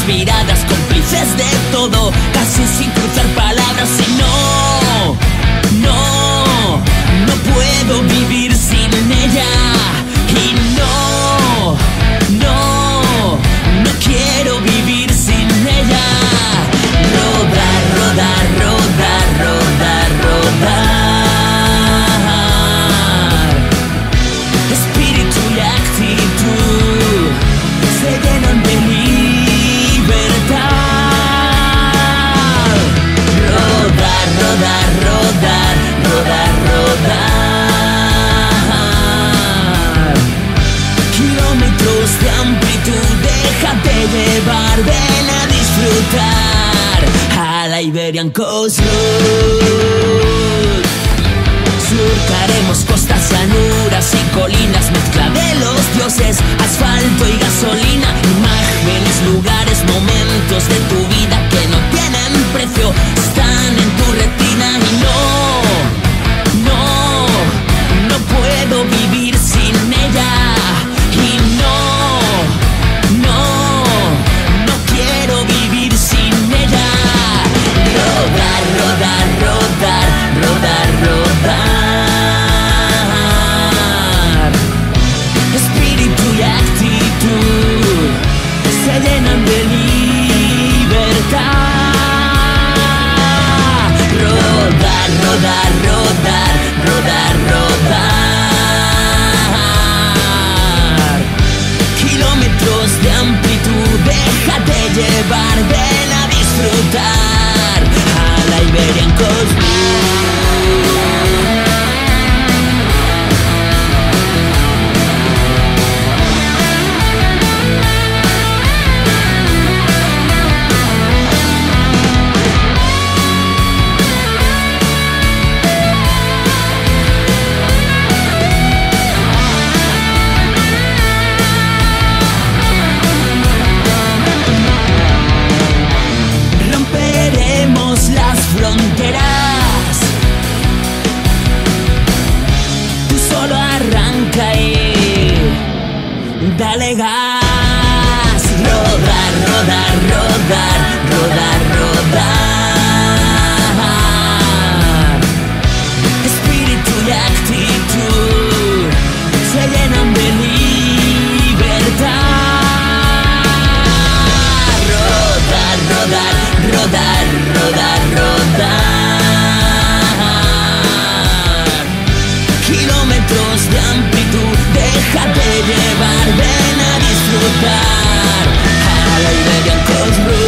respirar de amplitud, déjate llevar, ven a disfrutar. A la Iberian Coast Surcaremos costas, llanuras y colinas, mezcla de los dioses. agarrar Dale gas, rodar, rodar, rodar. cantar. A